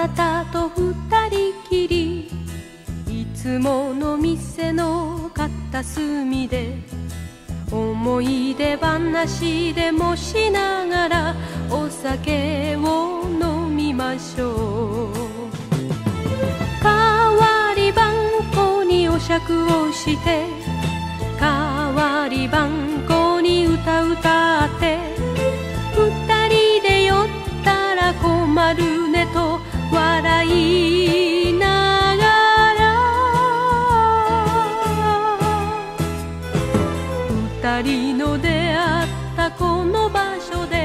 なたと二人きりいつもの店の片隅で思い出話でもしながらお酒を飲みましょう。代わり番号にお酌をして代わり番号に歌歌って二人で酔ったら困るねと笑いながら二人の出会ったこの場所で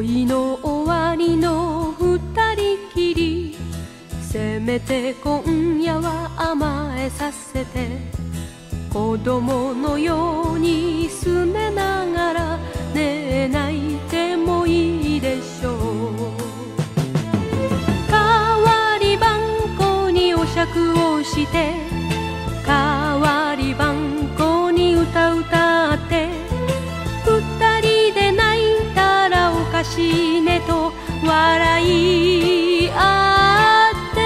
恋の終わりの二人きり。せめて今夜は甘えさせて。子供のようにしいねと笑い合って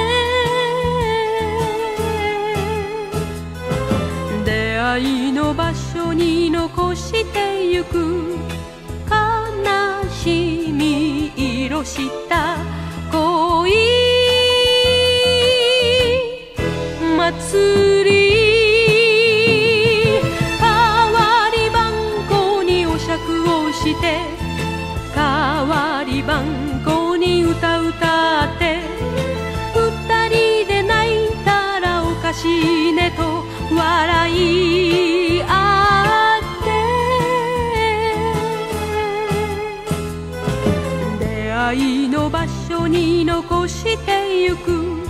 出会いの場所に残してゆく悲しみ色した恋。祭り代わり番号にお酌をして番号に歌歌って二人で泣いたらおかしいねと笑い合って。出会いの場所に残してゆく